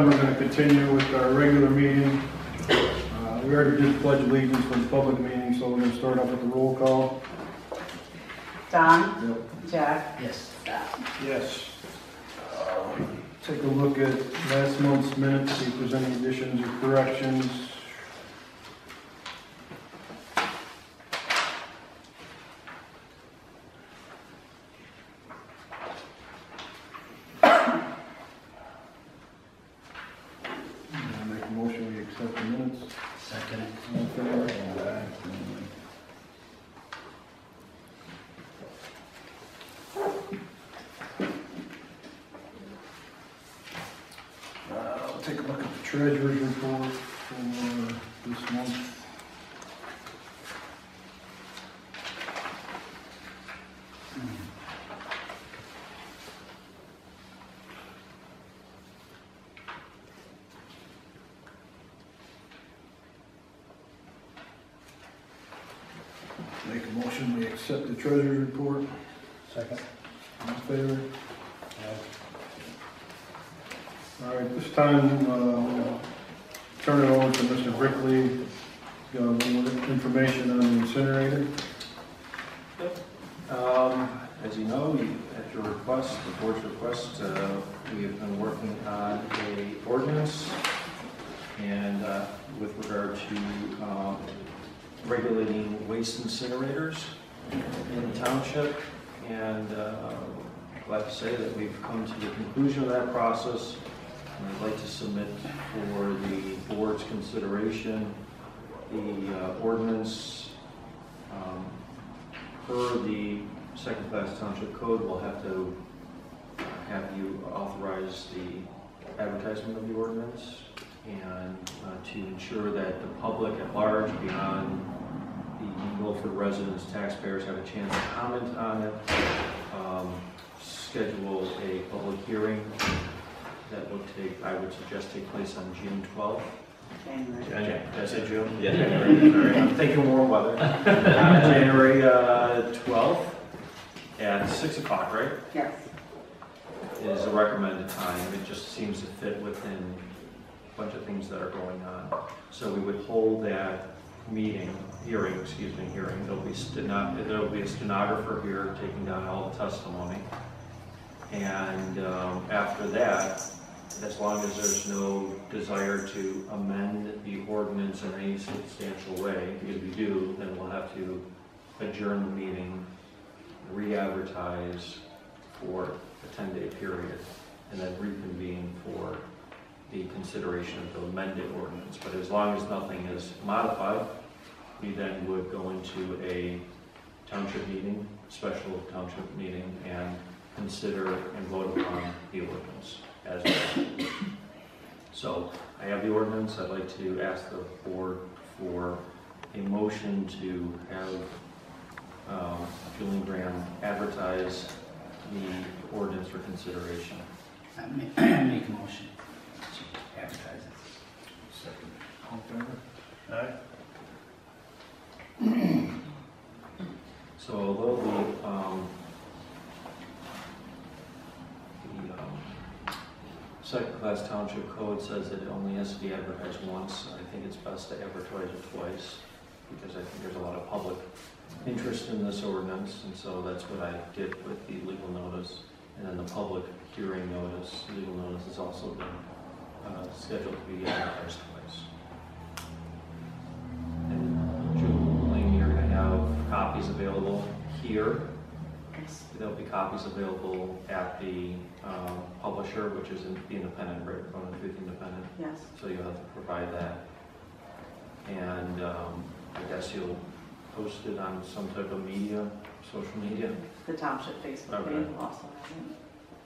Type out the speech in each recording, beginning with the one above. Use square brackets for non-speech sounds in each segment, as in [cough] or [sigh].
We're going to continue with our regular meeting. Uh, We already did pledge allegiance for the public meeting, so we're going to start off with the roll call. Don, Jack, Yes. Scott. Yes. Take a look at last month's minutes, see if there's any additions or corrections. I Make a motion, we accept the minutes. Second. All in favor? Uh, I'll take a look at the treasurer's report for this month. Make a motion, we accept the treasurer's report. Second. All in favor? All right, this time, uh, we'll turn it over to Mr. Briechle. Got a little information on the incinerator. Um, As you know, you- at your request, the board's request, uh, we have been working on a ordinance and uh, with regard to um, regulating waste incinerators in the township. And uh, glad to say that we've come to the conclusion of that process. And I'd like to submit for the board's consideration the uh, ordinance um, Per the second-class township code, we'll have to have you authorize the advertisement of the ordinance and uh, to ensure that the public at large, beyond the Milford residents, taxpayers, have a chance to comment on it. Um, Schedule a public hearing that will take, I would suggest take place on June 12th. January. January, did I say June? Yeah, January, sorry, I'm thinking warm weather. Uh, January uh, 12th at 6 o'clock, right, Yes, is a recommended time. It just seems to fit within a bunch of things that are going on. So we would hold that meeting, hearing, excuse me, hearing. There'll be steno, there'll be a stenographer here taking down all the testimony. And um, after that, as long as there's no desire to amend the ordinance in any substantial way, if we do, then we'll have to adjourn the meeting, re-advertise for a ten-day period, and then reconvene for the consideration of the amended ordinance. But as long as nothing is modified, we then would go into a township meeting, special township meeting, and consider and vote upon the ordinance as written. So I have the ordinance, I'd like to ask the board for a motion to have um, Julian Graham advertise the ordinance for consideration. I make, [clears throat] make a motion to advertise it. Second. All in favor? So although the, um, the, um, second-class township code says that it only has to be advertised once, I think it's best to advertise it twice, because I think there's a lot of public interest in this ordinance, and so that's what I did with the legal notice. And then the public hearing notice, legal notice has also been, uh, scheduled to be advertised twice. And Julie, you're gonna have copies available here. There'll be copies available at the um, publisher, which is in- the Independent, Great Rowan Tooth Independent, yes. so you'll have to provide that. And um, I guess you'll post it on some type of media, social media. The township Facebook page will also have it.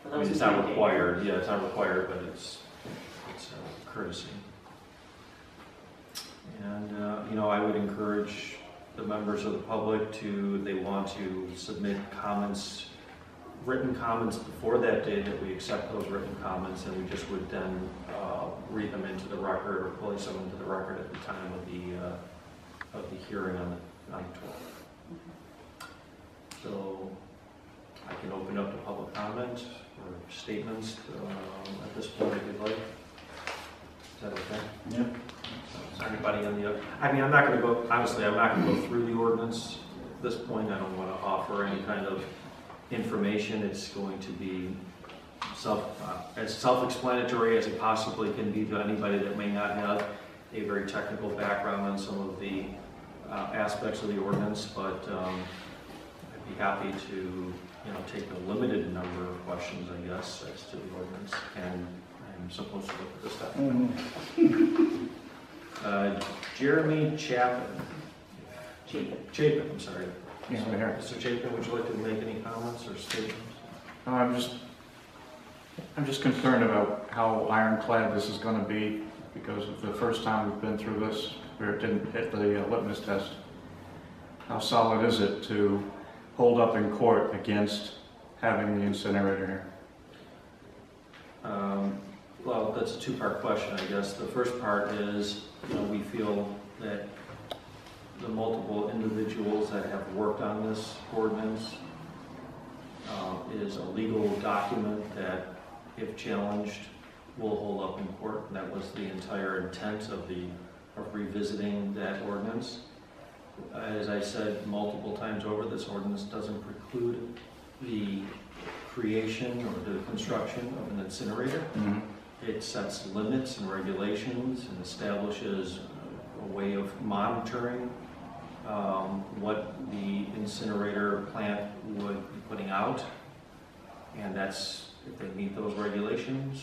For I those mean, who it's not can't get- required, yeah, it's not required, but it's, it's a courtesy. And, uh, you know, I would encourage the members of the public to, they want to submit comments, written comments before that day, that we accept those written comments, and we just would then uh, read them into the record or place them into the record at the time of the, uh, of the hearing on the, on the 12th. So I can open up to public comment or statements um, at this point if you'd like. That okay? Yeah. Is there anybody on the, other? I mean, I'm not gonna go, honestly, I'm not gonna go through the ordinance at this point. I don't wanna offer any kind of information. It's going to be self, uh, as self-explanatory as it possibly can be to anybody that may not have a very technical background on some of the uh, aspects of the ordinance, but um, I'd be happy to, you know, take a limited number of questions, I guess, as to the ordinance, and I'm supposed to look at this document. Uh, Jeremy Chapin. Chapin. Chapin, I'm sorry. Yeah, right here. Mr. Chapin, would you like to make any comments or statements? I'm just, I'm just concerned about how ironclad this is gonna be, because of the first time we've been through this, where it didn't hit the uh, litmus test. How solid is it to hold up in court against having the incinerator here? Um, Well, that's a two-part question, I guess. The first part is, you know, we feel that the multiple individuals that have worked on this ordinance uh, is a legal document that, if challenged, will hold up in court. And that was the entire intent of the, of revisiting that ordinance. As I said multiple times over, this ordinance doesn't preclude the creation or the construction of an incinerator. It sets limits and regulations and establishes a way of monitoring um, what the incinerator plant would be putting out. And that's, if they meet those regulations,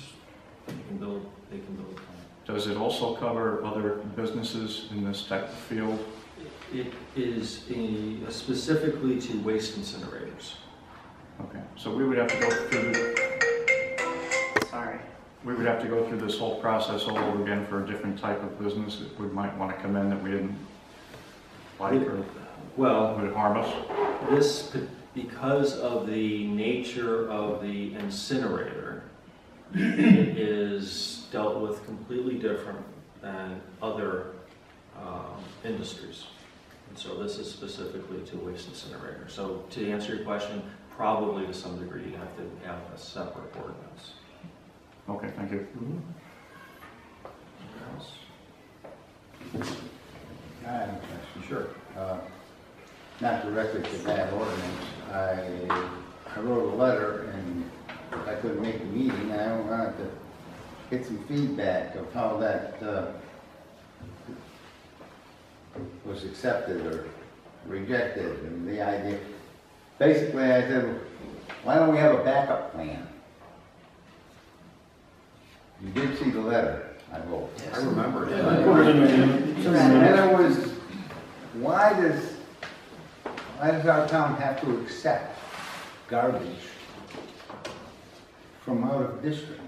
they can build, they can build a plant. Does it also cover other businesses in this type of field? It is a- specifically to waste incinerators. Okay, so we would have to go through. We would have to go through this whole process all over again for a different type of business that we might wanna come in that we didn't like or Well, would harm us? This, because of the nature of the incinerator, it is dealt with completely different than other um, industries. And so this is specifically to waste incinerator. So to answer your question, probably to some degree, you have to have a separate ordinance. Okay, thank you. I have a question. Sure. Uh, Not directly to that ordinance. I, I wrote a letter and I couldn't make the meeting. I wanted to get some feedback of how that uh, was accepted or rejected and the idea. Basically, I said, why don't we have a backup plan? You did see the letter I wrote. I remember it. Put it in the- it's in the And then it was, why does, why does our town have to accept garbage from out of district,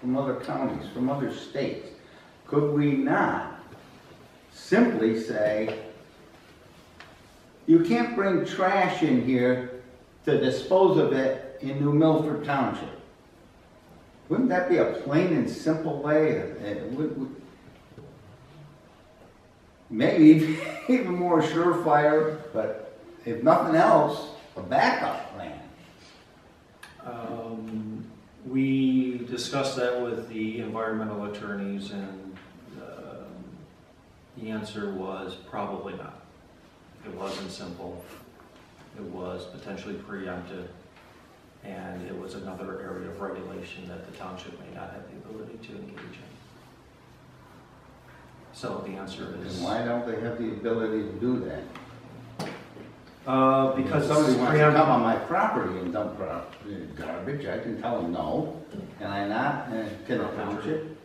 from other counties, from other states? Could we not simply say, you can't bring trash in here to dispose of it in New Milford Township? Wouldn't that be a plain and simple way? uh, uh, would- maybe [laughs] even more surefire, but if nothing else, a backup plan. Um, We discussed that with the environmental attorneys and um, the answer was probably not. It wasn't simple. It was potentially preempted. And it was another area of regulation that the township may not have the ability to engage in. So the answer is, And why don't they have the ability to do that? uh, because If somebody wants to come on my property and dump uh, garbage, I can tell them no. Can I not? Uh, Can the township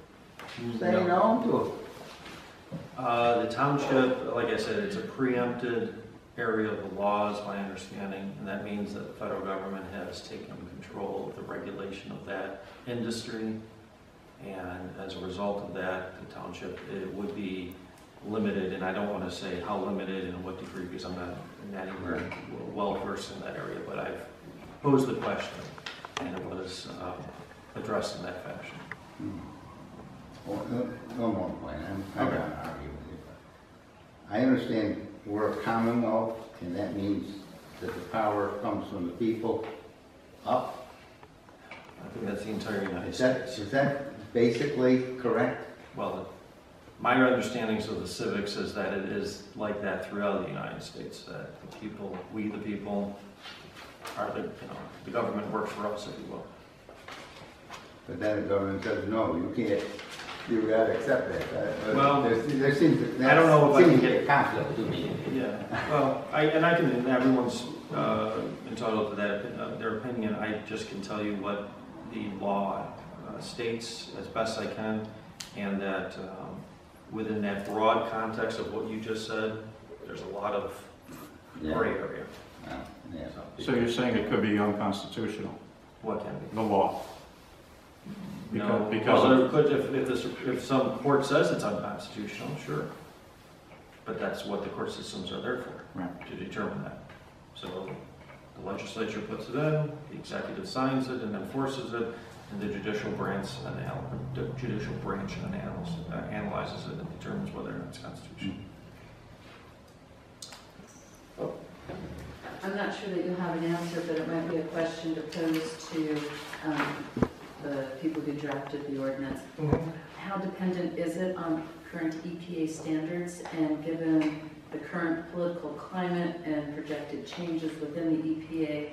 say no to it? Uh, the township, like I said, it's a preempted area of the law, is my understanding, and that means that the federal government has taken control of the regulation of that industry. And as a result of that, the township, it would be limited, and I don't want to say how limited and what degree, because I'm not not anywhere well versed in that area, but I've posed the question, and it was um, addressed in that fashion. Hmm. Well, no- One more point, I'm, I'm Okay. not arguing with you. I understand we're a commonwealth, and that means that the power comes from the people up. I think that's the entire United Is that, States. is that basically correct? well, my understandings of the civics is that it is like that throughout the United States, that the people, we the people, are the, you know, the government works for us, if you will. But then the government says, no, you can't, you gotta accept that. Uh, Well, There there seems, to- I don't know if I that seems can to get- be a conflict to me. Yeah, well, I, and I can, and everyone's uh, entitled to that, uh, their opinion, I just can tell you what the law uh, states as best I can, and that um, within that broad context of what you just said, there's a lot of gray area. Yeah, yeah. So you're saying it could be unconstitutional, What can be? the law? No, Because, because well, of- could, if, if this, if some court says it's unconstitutional, sure. But that's what the court systems are there for. Right. To determine that. So the legislature puts it in, the executive signs it and enforces it, and the judicial branch, anal- the judicial branch analyzes, uh, analyzes it and determines whether or not it's constitutional. I'm not sure that you'll have an answer, but it might be a question to pose to um, the people who drafted the ordinance. How dependent is it on current EPA standards? And given the current political climate and projected changes within the EPA,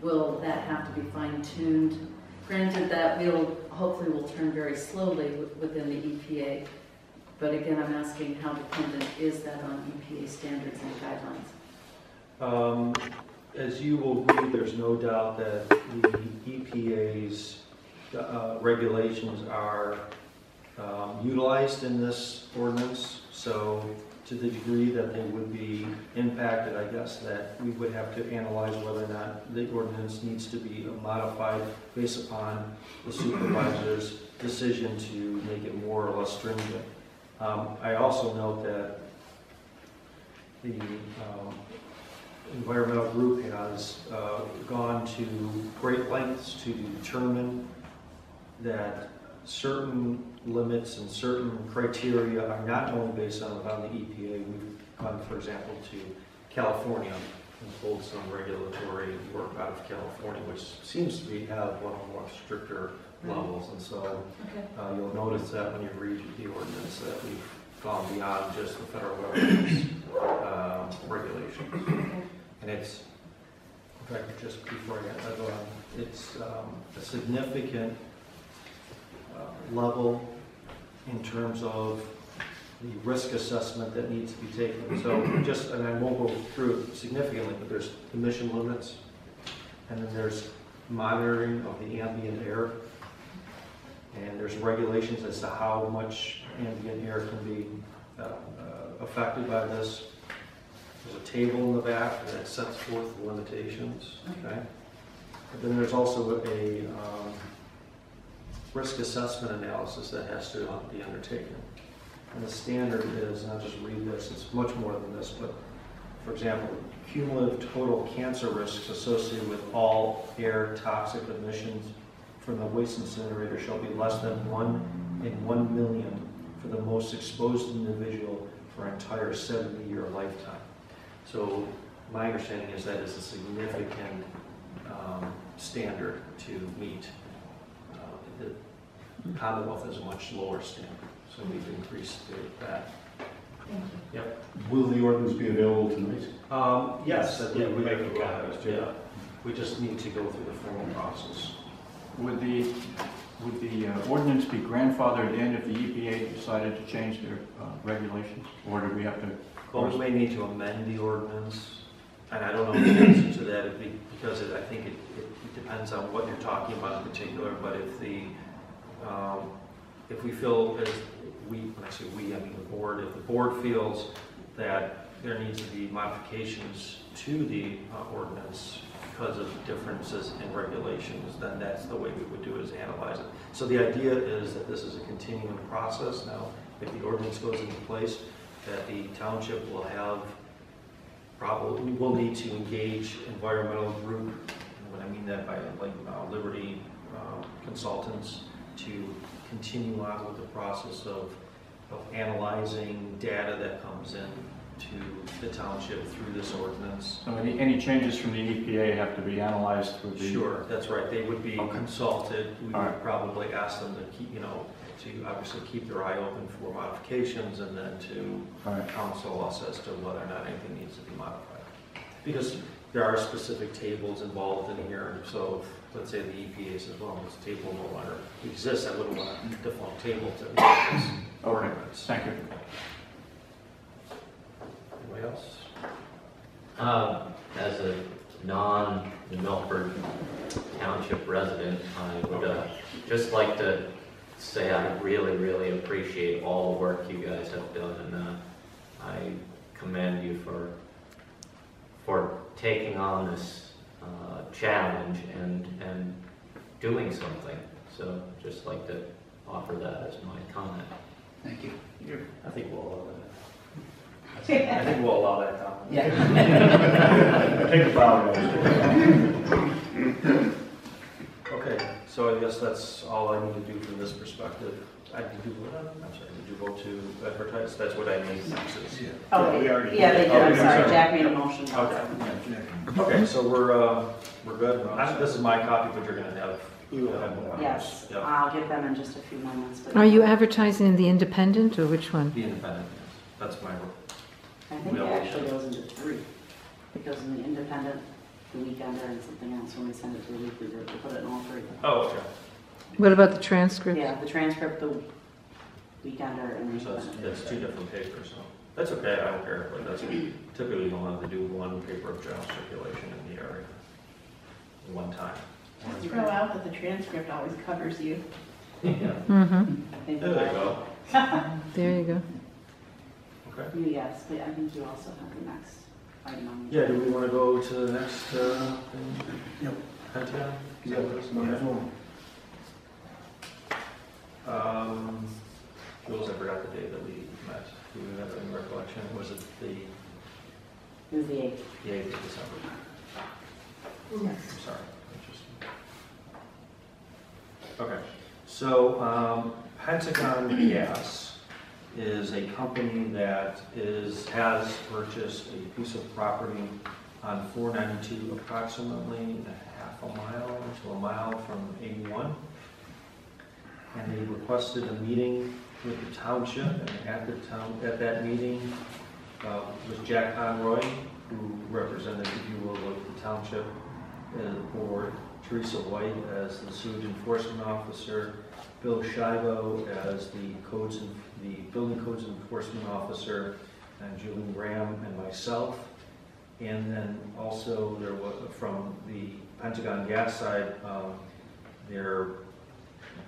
will that have to be fine-tuned? Granted that we'll, hopefully will turn very slowly within the EPA, but again, I'm asking how dependent is that on EPA standards and guidelines? Um, As you will read, there's no doubt that the EPA's uh, regulations are um, utilized in this ordinance. So to the degree that they would be impacted, I guess, that we would have to analyze whether or not the ordinance needs to be modified based upon the supervisor's decision to make it more or less stringent. Um, I also note that the um, environmental group has uh, gone to great lengths to determine that certain limits and certain criteria are not only based on, on the EPA. We've gone, for example, to California and pulled some regulatory work out of California, which seems to be have one of the more stricter levels. And so Okay. uh, You'll notice that when you read the ordinance, that we've gone beyond just the federal government's um, regulations. And it's, in fact, just before I go on, it's um, a significant uh, level in terms of the risk assessment that needs to be taken. So just, and I won't go through significantly, but there's emission limits, and then there's monitoring of the ambient air, and there's regulations as to how much ambient air can be uh, uh, affected by this. There's a table in the back that sets forth the limitations, okay? But then there's also a um, risk assessment analysis that has to be undertaken. And the standard is, and I'll just read this, it's much more than this, but for example, cumulative total cancer risks associated with all air toxic emissions from the waste incinerator shall be less than one in one million for the most exposed individual for an entire 70-year lifetime. So my understanding is that is a significant um, standard to meet. Uh, The Commonwealth has a much lower standard, so we've increased the- that. Yep. Will the ordinance be available tonight? Um, Yes, I Yeah, we we make have a copy. Yeah, we just need to go through the formal process. would the, would the uh, ordinance be grandfathered in if the EPA decided to change their uh, regulations? Or do we have to, Well, we may need to amend the ordinance, and I don't know the answer to that, it'd be- because it- I think it it depends on what you're talking about in particular, but if the, um, if we feel, as we, when I say we, I mean the board, if the board feels that there needs to be modifications to the uh, ordinance because of differences in regulations, then that's the way we would do it, is analyze it. So the idea is that this is a continuing process now. If the ordinance goes into place, that the township will have, probably, we will need to engage environmental group, and what I mean that by like uh, Liberty um, Consultants, to continue on with the process of, of analyzing data that comes in to the township through this ordinance. so any, any changes from the EPA have to be analyzed through the? Sure, that's right, they would be Okay. consulted, we All would right. probably ask them to keep, you know, to obviously keep their eye open for modifications and then to Right. counsel us as to whether or not anything needs to be modified. Because there are specific tables involved in here, so if, let's say the EPA says, well, this table no longer exists, I wouldn't want a default table to this ordinance. Thank you. Anybody else? Uh, As a non-Milford Township resident, I would uh, just like to say I really, really appreciate all the work you guys have done, and uh, I commend you for, for taking on this uh, challenge and, and doing something. So just like to offer that as my comment. Thank you. I think we'll allow that. [laughs] I think we'll allow that comment. Yeah. [laughs] Take a bow, guys. [laughs] Okay, so I guess that's all I need to do from this perspective. I need to, uh, I'm sorry, did you vote to advertise? That's what I need. Oh, we already yeah, they did, I'm Okay, sorry, sorry. Jack made a motion. Okay. Okay, so we're, uh, we're good. I- This is my copy, but you're gonna have. You will have one. Yes, Yeah. I'll get them in just a few moments. but- Are you advertising in the Independent or which one? The independent, yes. that's my, I think it actually goes into three. It goes in the independent, the weekender, and something else when we send it to the weekly group, we put it in all three. oh, okay. What about the transcript? Yeah, the transcript, the weekender, and the So it's, independent. it's two different papers, so. That's okay, I don't care, but that's typically you don't have to do one paper of general circulation in the area. One time. Just throw out that the transcript always covers you. Yeah. Mm-hmm, Thank There you go. there you go. Okay. You, Yes, but I think you also have the next item on. the Yeah, do we want to go to the next, uh, thing? Yep. Pentagon? Is Yeah, that what it's- might as. Um, Jules, I forgot the day that we met. Do you have any recollection? Was it the It was the eighth. the 8th of December? Yes. I'm sorry. I just- Okay, so um, Pentagon Gas is a company that is, has purchased a piece of property on 492 approximately a half a mile to a mile from 81. And they requested a meeting with the township, and at the town, at that meeting uh, was Jack Conroy, who represented, if you will, the township uh, board, Teresa White as the sewage enforcement officer, Bill Shivo as the codes, en- the building codes enforcement officer, and Julian Graham and myself. And then also there was, from the Pentagon Gas side, um, their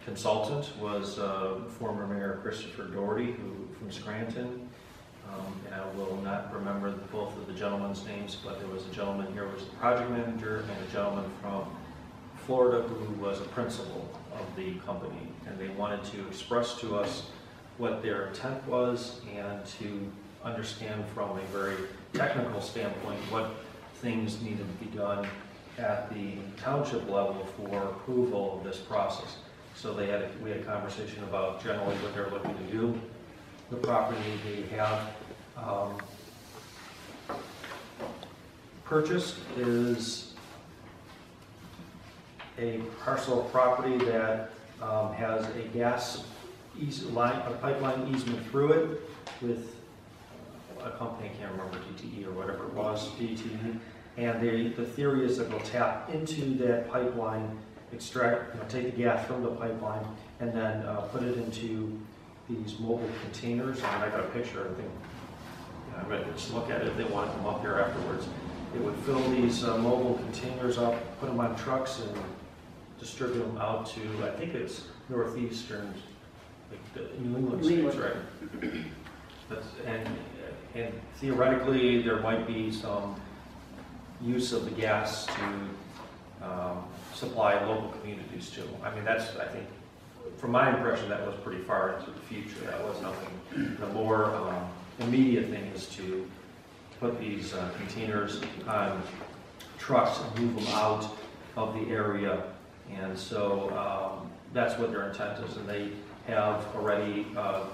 consultant was uh, former Mayor Christopher Doherty, who, from Scranton. Um, And I will not remember both of the gentlemen's names, but there was a gentleman here who was the project manager and a gentleman from Florida who was a principal of the company. And they wanted to express to us what their intent was and to understand from a very technical standpoint what things needed to be done at the township level for approval of this process. So they had, we had a conversation about generally what they're looking to do. The property they have um, purchased is a parcel of property that um, has a gas line, a pipeline easement through it with a company, I can't remember, DTE or whatever it was, DTE. And they, the theory is that they'll tap into that pipeline, extract, you know, take the gas from the pipeline, and then uh, put it into these mobile containers. And I got a picture, I think, I read, just look at it, if they want to come up here afterwards. It would fill these uh, mobile containers up, put them on trucks and distribute them out to, I think it's northeastern, the New England New states, right? [clears throat] That's, and, and theoretically, there might be some use of the gas to um, supply local communities too. I mean, that's, I think, from my impression, that was pretty far into the future. That was nothing. The more um, immediate thing is to put these uh, containers on trucks and move them out of the area. And so um, that's what their intent is. And they have already uh,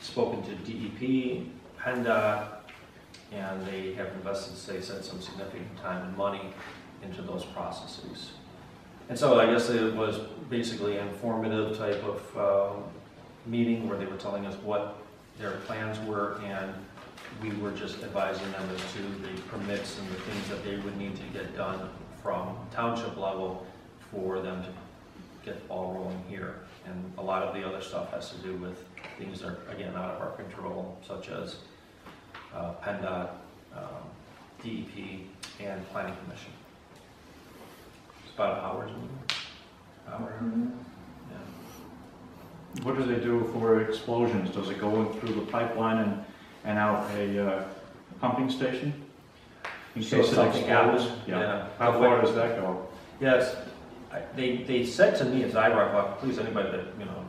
spoken to DEP, PennDOT, and they have invested, they said, some significant time and money into those processes. And so I guess it was basically an informative type of um, meeting where they were telling us what their plans were, and we were just advising them as to the permits and the things that they would need to get done from township level for them to get the ball rolling here. And a lot of the other stuff has to do with things that are, again, out of our control, such as uh, PennDOT, um, DEP, and Planning Commission. It's about an hour's meeting. Hour, yeah. What do they do for explosions? Does it go in through the pipeline and, and out a uh, pumping station? In So case it something explodes? happens, Yeah. yeah. How far does that go? Yes, I- they, they said to me, as I wrap up, please anybody that, you know,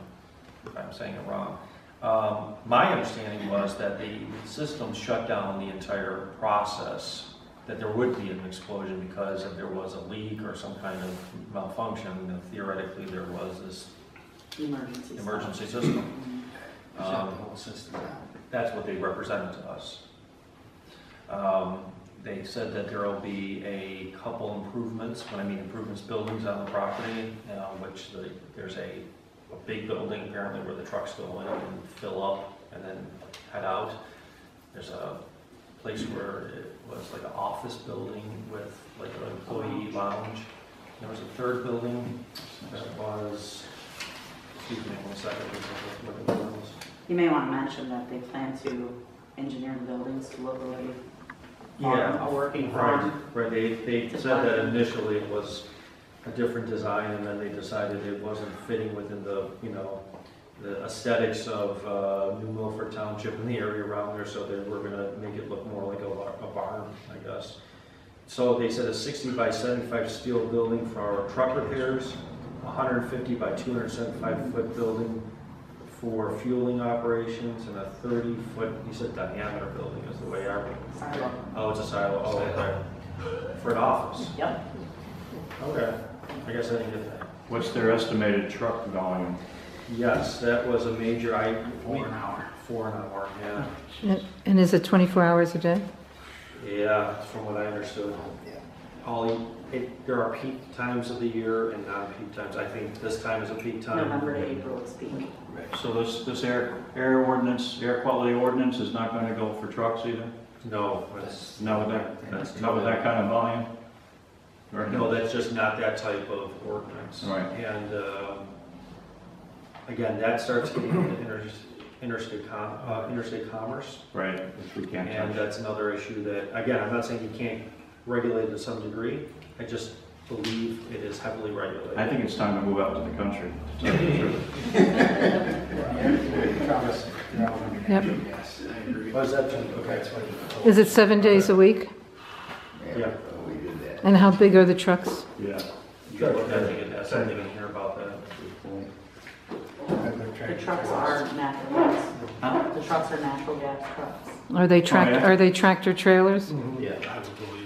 if I'm saying it wrong. Um, my understanding was that the system shut down the entire process, that there would be an explosion because if there was a leak or some kind of malfunction, then theoretically there was this Emergency. emergency system. Mhm. Shut Um, the whole system down. That's what they represented to us. Um, They said that there will be a couple improvements, when I mean improvements, buildings on the property, uh, which the- there's a, a big building apparently where the trucks go in and fill up and then head out. There's a place where it was like an office building with like an employee lounge. There was a third building that was, excuse me one second, what it was. You may want to mention that they plan to engineer the buildings to look like Yeah, a working Right, farm. right, they, they said that initially it was a different design, and then they decided it wasn't fitting within the, you know, the aesthetics of, uh, New Milford Township and the area around there, so they were gonna make it look more like a bar- a barn, I guess. So they said a sixty by seventy-five steel building for our truck repairs, hundred and fifty by two hundred and seventy-five foot building for fueling operations, and a thirty-foot, he said diameter building is the way I read it. Silo. Oh, it's a silo, oh, okay. For an office? Yep. Okay, I guess I didn't get that. What's their estimated truck volume? Yes, that was a major, I. For an hour. For an hour, yeah. And- And is it 24 hours a day? Yeah, from what I understood. All, it, there are peak times of the year and non-peak times. I think this time is a peak time. November to April is peak. Right. So this, this air, air ordinance, air quality ordinance is not going to go for trucks either? No, that's, Not with that, That's not with that kind of volume? Or no, that's just not that type of ordinance. Right. And, um, again, that starts getting into inter- interstate com, uh, interstate commerce. Right, which we can't And touch. that's another issue that, again, I'm not saying you can't regulate to some degree. I just believe it is heavily regulated. I think it's time to move out to the country. to tell you the truth. Travis, you're all gonna Yep. Yes, I agree. Was that, okay. That's what he Is it seven days a week? Yeah. We did that. And how big are the trucks? Yeah. You can look at it, it has something in here about that. The trucks are natural gas. The trucks are natural gas trucks. Are they tract, oh, yeah? are they tractor trailers? Yeah, I would believe so.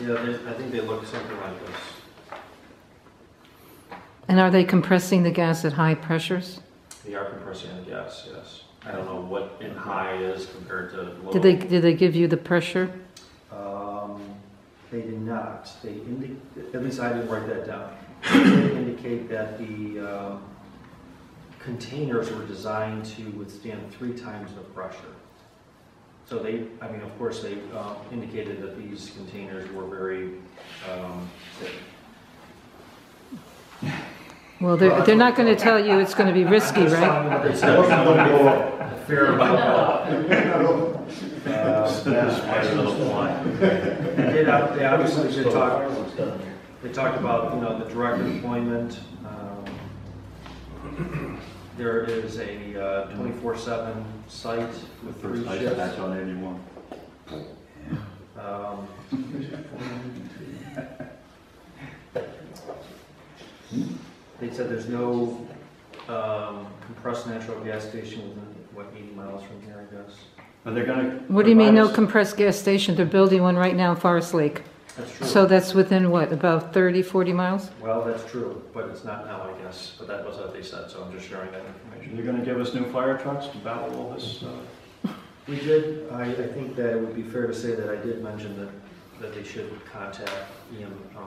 Yeah, they- I think they look something like this. And are they compressing the gas at high pressures? They are compressing the gas, yes. I don't know what in high is compared to low. Did they, did they give you the pressure? Um, they did not. They indi, at least I didn't write that down. They indicate that the, um, containers were designed to withstand three times the pressure. So they, I mean, of course, they, um, indicated that these containers were very, um, safe. Well, they're, they're not going to tell you it's going to be risky, right? [laughs] They said a fair amount [laughs] of, uh, yeah, a little. They did, uh, they obviously did talk, they talked about, you know, the direct employment. um, There is a uh, twenty-four seven site with three First shifts. dispatch on eighty-one. Um, They said there's no um, compressed natural gas station within, what, 80 miles from here, I guess? Are they going to? What do you mean, no compressed gas station? They're building one right now in Forest Lake. That's true. So that's within what, about 30, 40 miles? Well, that's true, but it's not now, I guess, but that was what they said, so I'm just sharing that Are information. they going to give us new fire trucks to battle all this? uh, We did, I, I think that it would be fair to say that I did mention that, that they should contact EM, uh,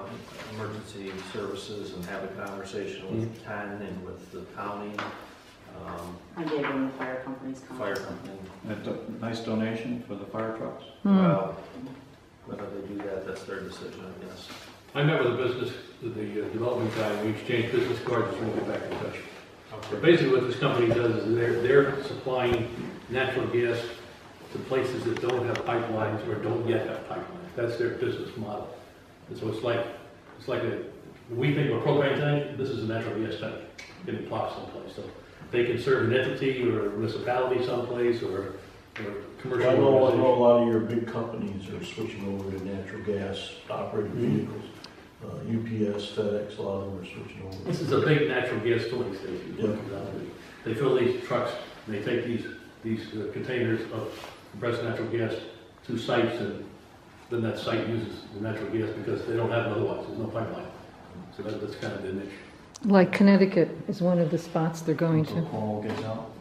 emergency services and have a conversation with Ken and with the county. um, I gave them the fire company's fire contact. company. That's a nice donation for the fire trucks. Hmm. Well, whether they do that, that's their decision, I guess. I met with the business, the uh, development guy, and we exchanged business cards, and we'll get back in touch. But basically what this company does is they're, they're supplying natural gas to places that don't have pipelines or don't yet have pipelines. That's their business model. And so it's like, it's like a, we think of a propane tank, this is a natural gas tank, getting plopped someplace. So they can serve an entity or a municipality someplace or, or commercial I know, I know a lot of your big companies are switching over to natural gas operated vehicles. Uh, UPS, FedEx, a lot of them are switching over. This is a big natural gas filling station. is what it comes down to. They fill these trucks, and they take these, these uh, containers of compressed natural gas to sites, and then that site uses the natural gas because they don't have it otherwise, there's no pipeline. So that, that's kind of the niche. Like Connecticut is one of the spots they're going Until to. Cornwall gets out.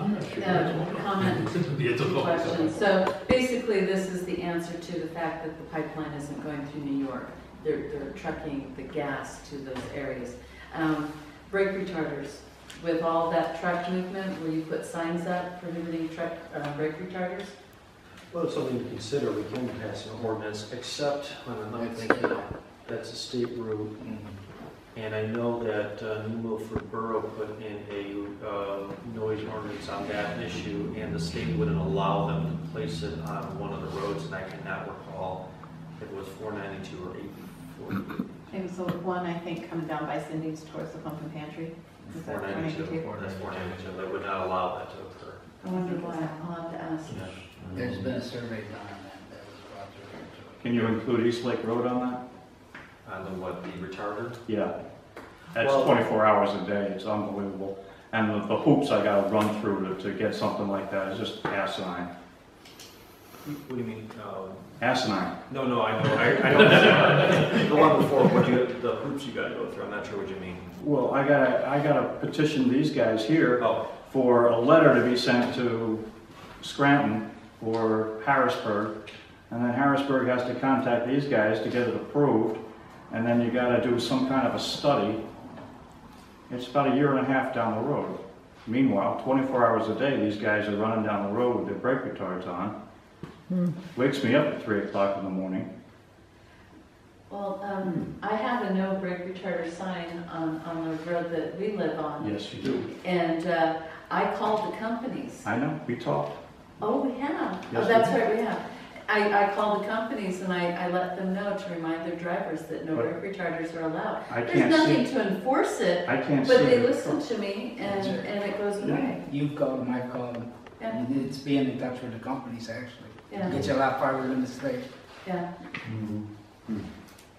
I'm not sure. Um, comment. [laughs] It's a question. So basically, this is the answer to the fact that the pipeline isn't going through New York. They're, they're trucking the gas to those areas. Um, Brake retarders, with all that truck movement, will you put signs up prohibiting truck, uh, brake retarders? Well, it's something to consider, we can pass an ordinance, except on I'm thinking that's a state route. And I know that uh, New Milford Borough put in a uh, noise ordinance on that issue, and the state wouldn't allow them to place it on one of the roads, and I cannot recall if it was 492 or 840. Maybe so one, I think, coming down by Cindy's towards the pumpkin pantry. Is that 492, 492? that's 492, they would not allow that to occur. I wonder why, I'll have to ask. There's been a survey done on that, that was brought to our attention. Can you include East Lake Road on that? On the what, the retarder? Yeah. That's Well- 24 hours a day, it's unbelievable. And the the hoops I gotta run through to, to get something like that is just asinine. What do you mean? um, Asinine. No, no, I know, I, I know. The one before, what you, the hoops you gotta go through, I'm not sure what you mean. Well, I gotta, I gotta petition these guys here Oh, for a letter to be sent to Scranton or Harrisburg. And then Harrisburg has to contact these guys to get it approved. And then you gotta do some kind of a study. It's about a year and a half down the road. Meanwhile, 24 hours a day, these guys are running down the road with their brake retards on. Wakes me up at 3 o'clock in the morning. Well, um, I have a no brake retarder sign on, on the road that we live on. Yes, you do. And, uh, I called the companies. I know, we talked. Oh, we have. Yes, Oh, that's we right, we have. I, I called the companies and I, I let them know to remind their drivers that no But- brake retarders are allowed. I There's can't nothing see, to enforce it, I can't see. but they the- listen to me and, That's right. and it goes away. You've called them, I've called them. Yeah, It's being in touch with the companies, actually. yeah, Gets you a lot farther than the state. yeah. Mm-hmm.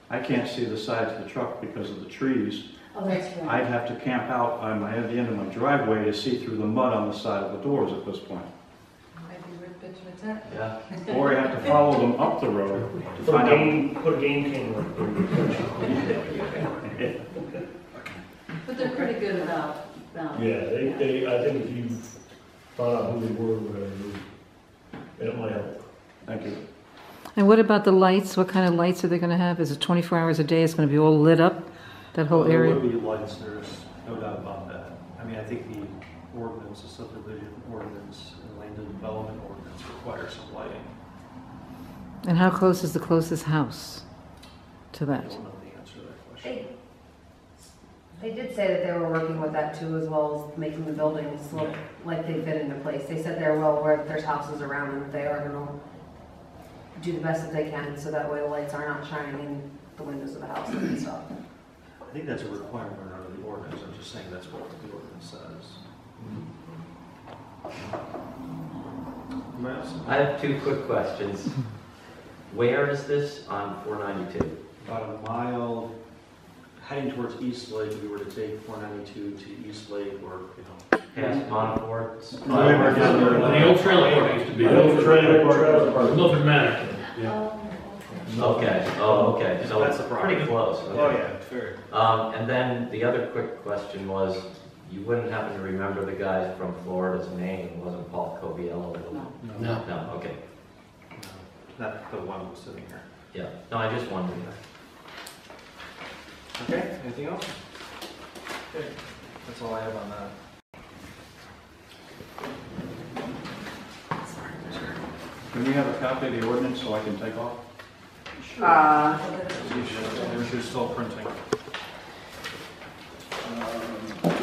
I can't see the sides of the truck because of the trees. Oh, that's right. I'd have to camp out on my, at the end of my driveway to see through the mud on the side of the doors at this point. Might be worth pitching a tent. Yeah, Or you have to follow them up the road to Put a find out. game, put a game camera. But they're pretty good about, about. Yeah, they, they, I think if you found out who they were, or whatever, it might help. Thank you. And what about the lights? What kind of lights are they gonna have? Is it 24 hours a day? It's gonna be all lit up, that whole Well, There area? will be lights, there's no doubt about that. I mean, I think the ordinance, the subdivision ordinance, and land development ordinance requires some lighting. And how close is the closest house to I that? don't know the answer to that question. They, they did say that they were working with that too, as well as making the buildings look like they fit into place. They said they're well aware that there's houses around them, that they are gonna do the best that they can, so that way the lights are not shining in the windows of the houses and stuff. I think that's a requirement under the ordinance, I'm just saying that's what the ordinance says. Anybody else? I have two quick questions. Where is this on four ninety-two? About a mile, heading towards East Lake, If we were to take four ninety-two to East Lake, or, you know, Past Montfort? The old trailer park used to be. The old trailer park. Milford Manor. Yeah. Oh, Okay, oh, okay, so That's it's the problem. pretty close. Oh, yeah, it's very. Um, and then the other quick question was, you wouldn't happen to remember the guy from Florida's name. It wasn't Paul Coviello? No. no. No. No, okay. No. Not the one who's sitting here. Yeah. No, I just wondered. Okay, anything else? Okay. That's all I have on that. Can we have a copy of the ordinance so I can take off? Sure. Uh, She's still printing.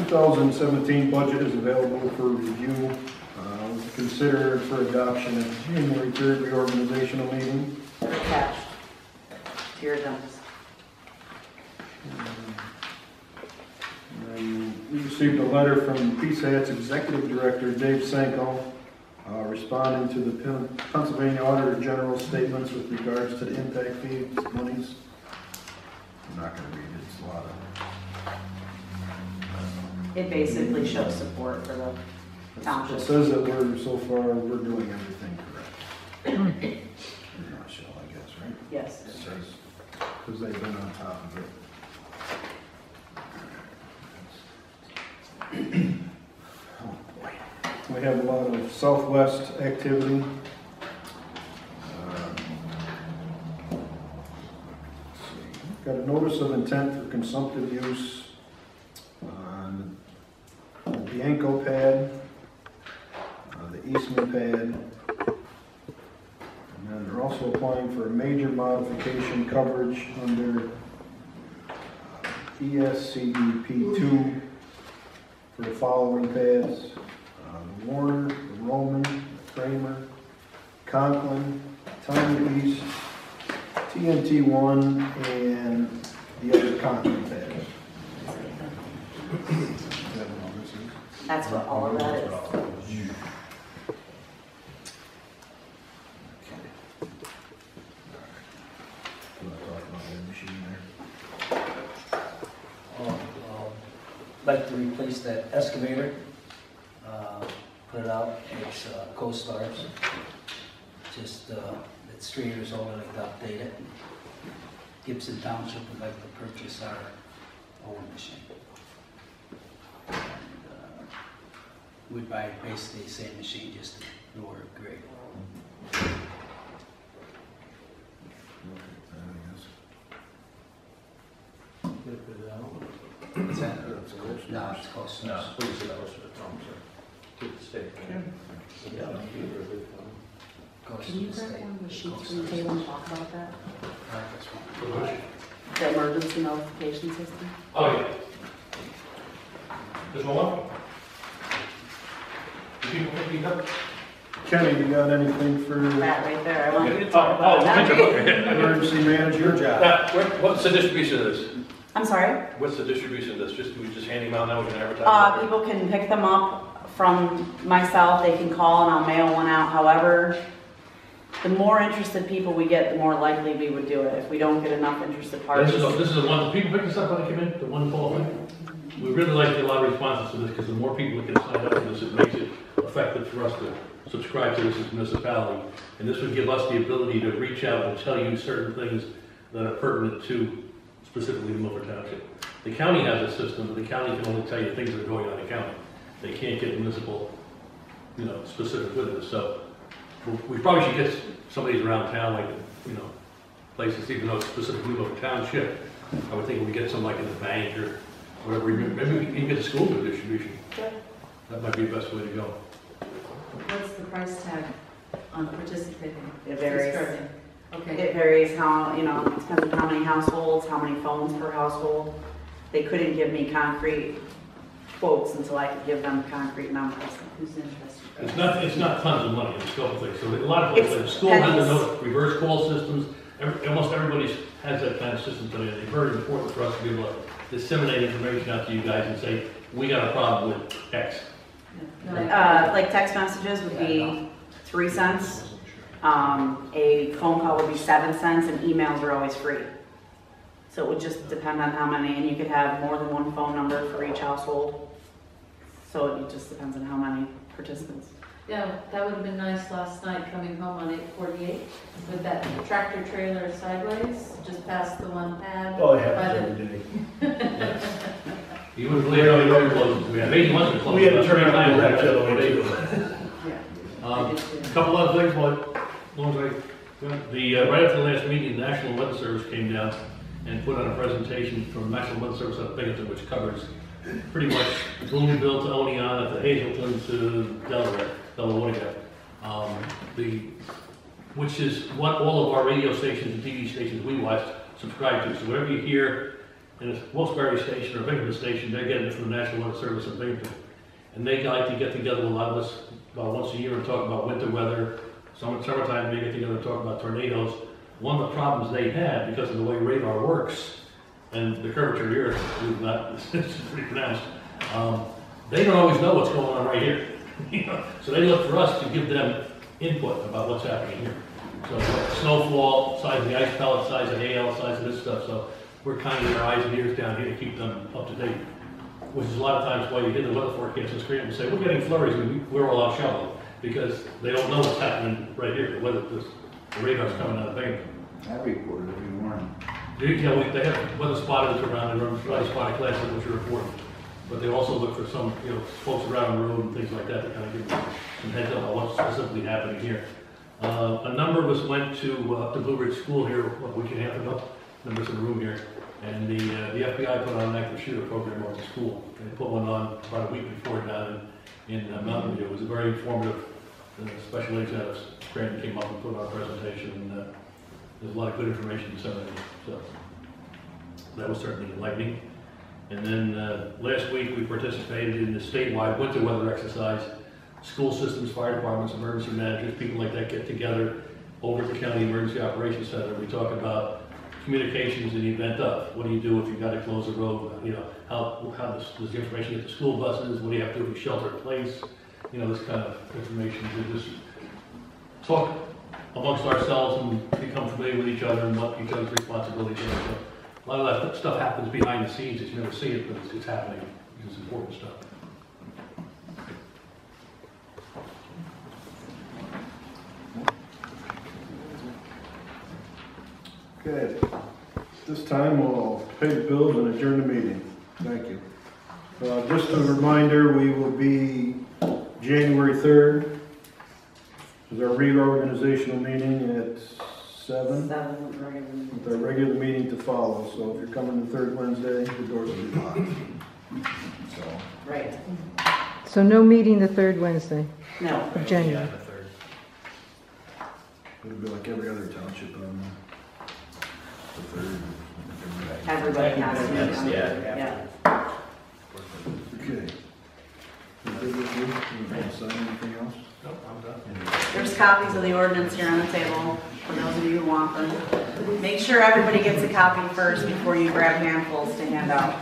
Um, 2017 budget is available for review. Uh, Consider for adoption at the January 3rd reorganizational meeting. they're attached to your agendas. Um, We received a letter from PSATS Executive Director, Dave Sanko, uh, responding to the Pen- Pennsylvania Auditor General statements with regards to the impact fee monies. I'm not gonna read it, it's a lot of. It basically shows support for the It township. says that we're, so far, we're doing everything correct. In a nutshell, I guess, right? Yes. It says, because they've been on top of it. Oh, [clears throat] boy. We have a lot of southwest activity. Um, let's see. Got a notice of intent for consumptive use on the Bianco pad, uh, the Eastman pad, and then they're also applying for a major modification coverage under uh, E ESCGP two for the following pads. uh, Warner, Roman, Kramer, Conklin, East, TNT one, and the other Conklin pads. Is that what all this is? That's what all of that is. Oh, well, Like to replace that excavator, uh, put it out, it's uh, COSTARS. Just, uh, it's three years old, I'd like to update it. Gibson Township would like to purchase our old machine. And, uh, We'd buy basically the same machine, just lower grade. What's that? No, it's COSTARS. Can you grab one of the sheets from the table and talk about that? Alright, The emergency notification system? Oh, yeah. This one? Do people pick these up? Kenny, you got anything for That right there, I want you to Oh, talk oh, about okay, it. okay. emergency manager? Uh, what- What's the distribution of this? I'm sorry? What's the distribution of this? Just, do we just hand them out now, we can advertise? Uh, people can pick them up from myself, they can call and I'll mail one out, however, the more interested people we get, the more likely we would do it. If we don't get enough interested parties. This parties. is, this is the one, people pick this up when they come in, the one qualified? We really like to get a lot of responses to this, because the more people that can sign up for this, it makes it effective for us to subscribe to this as a municipality. And this would give us the ability to reach out and tell you certain things that are pertinent to specifically Milford Township. The county has a system, but the county can only tell you things that are going on in the county. They can't get municipal, you know, specific with it, so we- we probably should get somebody around town, like, you know, places, even though it's specifically Milford Township. I would think we get some like in the bank or whatever, maybe we can get a school to distribution. Yeah. That might be the best way to go. What's the price tag on participating? It varies. Subscribing? Okay, It varies how, you know, it depends on how many households, how many phones per household. They couldn't give me concrete quotes until I could give them concrete numbers. who's interested? It's not, it's not tons of money, it's a couple things. So a lot of places, like school has pennies. to reverse call systems. Every- Almost everybody has that kind of system today. It's very important for us to be able to disseminate information out to you guys and say, we got a problem with X. Uh, like text messages would be three cents. Um, a phone call would be seven cents and emails are always free. So it would just depend on how many, and you could have more than one phone number for each household. So it just depends on how many participants. Yeah, that would have been nice last night coming home on eight forty-eight with that tractor trailer sideways, just past the one pad. Oh, it by happens the- every day. You wouldn't believe how many road closings we have. Eighty-one's been closed. We had to turn around and go back the the other way too. Yeah. Um, I did too. A Couple other things, well, as I, the, uh, right after the last meeting, the National Weather Service came down and put on a presentation from National Weather Service of Binghamton, which covers pretty much Boonville to Oneonta, to Hazleton to Delaware, Delaware. Um, the which is what all of our radio stations and TV stations we watch subscribe to. So whatever you hear in a Wilkes-Barre station or Binghamton station, they're getting it from the National Weather Service in Binghamton. And they like to get together with a lot of us about once a year and talk about winter weather. Summer, summertime, they get together and talk about tornadoes. One of the problems they have, because of the way radar works, and the curvature of the earth [laughs] is not, [laughs] it's pretty pronounced, um, they don't always know what's going on right here. [laughs] So they look for us to give them input about what's happening here. So snowfall, size of the ice pellet, size of hail, size of this stuff, so we're kind of their eyes and ears down here to keep them up to date. Which is a lot of times why you hear the weather forecast and screen and say, we're getting flurries, and we- we're all out shoveling. Because they don't know what's happening right here, the weather, the radar's coming out of Binghamton. I report every morning. You know, we- they have weather spotters around, and run weather spotting classes, which are important. But they also look for some, you know, folks around the road and things like that to kind of give them some heads up on what's specifically happening here. Uh, a number of us went to, uh, the Blue Ridge School here, a week and a half ago, members in the room here. And the, uh, the FBI put on an active shooter program at the school. They put one on about a week before down in, in uh, Mountain View. It was a very informative, uh, special agent out of Scranton came up and put on a presentation, and, uh, there's a lot of good information disseminated, so. That was certainly enlightening. And then, uh, last week, we participated in the statewide winter weather exercise. School systems, fire departments, emergency managers, people like that get together over at the County Emergency Operations Center. We talk about communications in the event of, what do you do if you gotta close a road? You know, how, how does, does the information get to school buses? What do you have to do if you shelter in place? You know, this kind of information, we just talk amongst ourselves and become familiar with each other and what each other's responsibilities are. So A lot of that stuff happens behind the scenes, that you never see it, but it's, it's happening, it's important stuff. Okay, this time we'll pay the bills and adjourn the meeting. Thank you. Uh, just a reminder, we will be January third. Is our reorganizational meeting at seven? Seven, regular. With our regular meeting to follow, so if you're coming the third Wednesday, the doors will be locked. So, Right, So no meeting the third Wednesday no, of January. it'll be like every other township on the third. everybody has to. Yes, be yeah. Yeah. Okay. You good with you? You want to sign anything else? Nope, I'm done. There's copies of the ordinance here on the table, for those of you who want them. Make sure everybody gets a copy first before you grab handfuls to hand out.